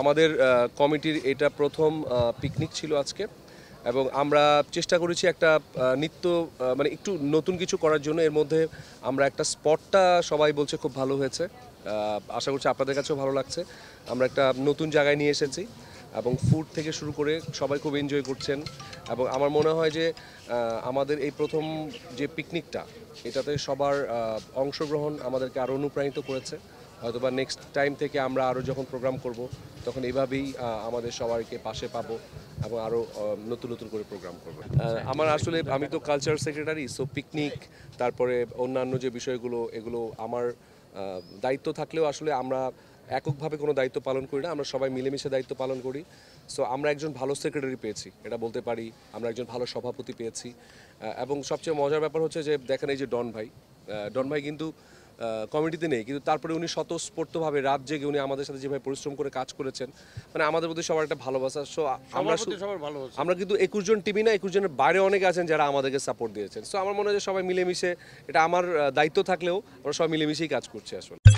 আমাদের কমিটির এটা প্রথম পিকনিক ছিল আজকে। এবং আমরা চেষ্টা করেছি একটা নিত্য মানে একটু নতুন কিছু করার জন্য। এর মধ্যে আমরা একটা স্পটটা সবাই বলছে খুব ভালো হয়েছে। আশা করছি আপনাদের কাছেও ভালো লাগছে। আমরা একটা নতুন জায়গায় নিয়ে এসেছি এবং ফুড থেকে শুরু করে সবাই খুব এনজয় করছেন। এবং আমার মনে হয় যে আমাদের এই প্রথম যে পিকনিকটা এটাতে সবার অংশগ্রহণ আমাদেরকে আরও অনুপ্রাণিত করেছে। হয়তোবা নেক্সট টাইম থেকে আমরা আরও যখন প্রোগ্রাম করব তখন এভাবেই আমাদের সবাইকে পাশে পাবো এবং আরও নতুন নতুন করে প্রোগ্রাম করব। আহ, আমার আসলে আমি তো কালচার সেক্রেটারি সো পিকনিক তারপরে অন্যান্য যে বিষয়গুলো এগুলো আমার দায়িত্ব থাকলেও আসলে আমরা এককভাবে কোনো দায়িত্ব পালন করি না আমরা সবাই মিলেমিশে দায়িত্ব পালন করি। সো আমরা একজন ভালো সেক্রেটারি পেয়েছি এটা বলতে পারি আমরা একজন ভালো সভাপতি পেয়েছি। এবং সবচেয়ে মজার ব্যাপার হচ্ছে যে দেখেন এই যে ডন ভাই ডন ভাই কিন্তু কমিটিতে নেই। কিন্তু তারপরে উনি স্বতঃস্ফূর্তভাবে রাত জেগে উনি আমাদের সাথে যেভাবে পরিশ্রম করে কাজ করেছেন মানে আমাদের প্রতি সবার একটা ভালোবাসা। সো আমরা আমরা কিন্তু একুশ জন টিমই না একুশ জনের বাইরে অনেকে আছেন যারা আমাদেরকে সাপোর্ট দিয়েছেন। সো আমার মনে হয় যে সবাই মিলেমিশে এটা আমার দায়িত্ব থাকলেও আমরা সবাই মিলেমিশেই কাজ করছি আসলে।